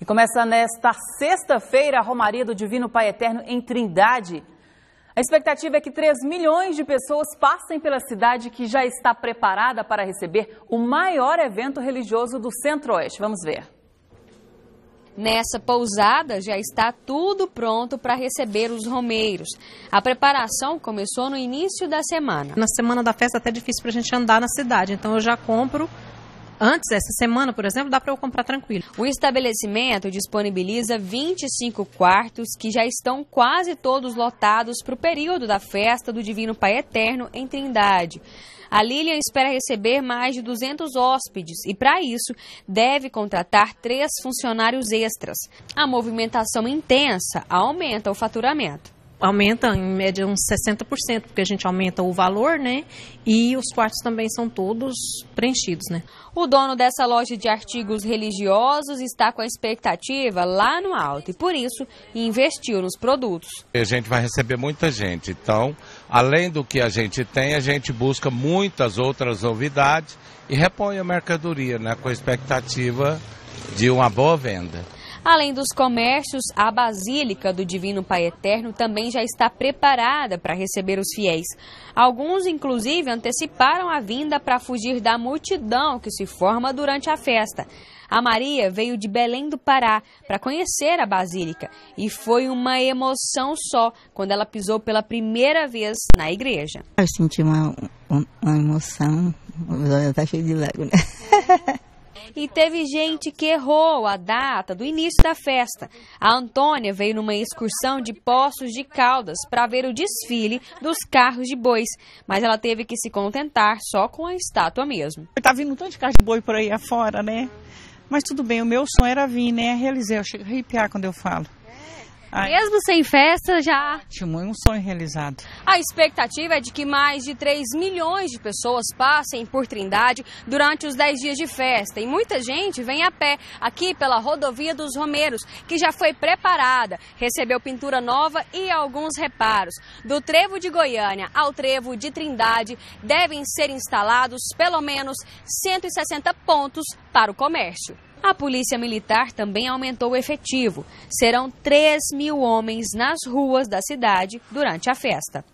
E começa nesta sexta-feira a Romaria do Divino Pai Eterno em Trindade. A expectativa é que 3 milhões de pessoas passem pela cidade que já está preparada para receber o maior evento religioso do Centro-Oeste. Vamos ver. Nessa pousada já está tudo pronto para receber os romeiros. A preparação começou no início da semana. Na semana da festa é até difícil para a gente andar na cidade, então eu já compro Antes, essa semana, por exemplo, dá para eu comprar tranquilo. O estabelecimento disponibiliza 25 quartos que já estão quase todos lotados para o período da festa do Divino Pai Eterno em Trindade. A Lilian espera receber mais de 200 hóspedes e, para isso, deve contratar três funcionários extras. A movimentação intensa aumenta o faturamento aumenta em média uns 60%, porque a gente aumenta o valor, né? E os quartos também são todos preenchidos, né? O dono dessa loja de artigos religiosos está com a expectativa lá no alto e por isso investiu nos produtos. A gente vai receber muita gente, então, além do que a gente tem, a gente busca muitas outras novidades e repõe a mercadoria, né, com a expectativa de uma boa venda. Além dos comércios, a Basílica do Divino Pai Eterno também já está preparada para receber os fiéis. Alguns, inclusive, anteciparam a vinda para fugir da multidão que se forma durante a festa. A Maria veio de Belém do Pará para conhecer a Basílica e foi uma emoção só quando ela pisou pela primeira vez na igreja. Eu senti uma, uma emoção, está cheio de lágrimas. E teve gente que errou a data do início da festa. A Antônia veio numa excursão de Poços de Caldas para ver o desfile dos carros de bois, mas ela teve que se contentar só com a estátua mesmo. Tá vindo um tanto de carro de boi por aí afora, né? Mas tudo bem, o meu sonho era vir, né? Realizei, eu chego a arrepiar quando eu falo. Ai. Mesmo sem festa, já. Tinha um sonho realizado. A expectativa é de que mais de 3 milhões de pessoas passem por Trindade durante os 10 dias de festa. E muita gente vem a pé aqui pela rodovia dos Romeiros, que já foi preparada, recebeu pintura nova e alguns reparos. Do trevo de Goiânia ao trevo de Trindade, devem ser instalados pelo menos 160 pontos para o comércio. A Polícia Militar também aumentou o efetivo. Serão 3 mil homens nas ruas da cidade durante a festa.